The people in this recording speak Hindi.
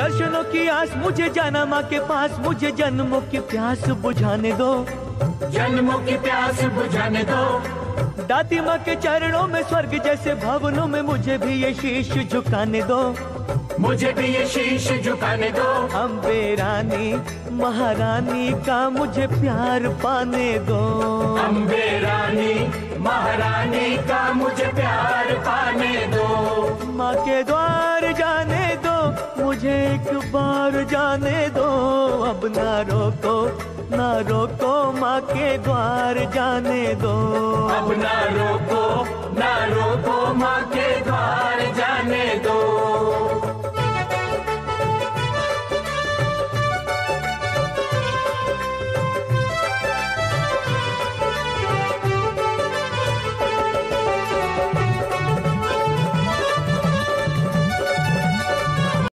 दर्शनों की आस मुझे जाना माँ के पास। मुझे जन्मों की प्यास बुझाने दो। जन्मों की प्यास बुझाने दो। दाती माँ के चरणों में स्वर्ग जैसे भवनों में मुझे भी ये शीश झुकाने दो। मुझे भी ये शीश झुकाने दो। अम्बे रानी महारानी का मुझे प्यार पाने दो। अम्बे रानी महारानी का मुझे प्यार पाने दो। माँ के द्वार जाने दो। मुझे एक बार जाने दो। अब ना रोको ना रोको, माँ के द्वार जाने दो। अब ना रोको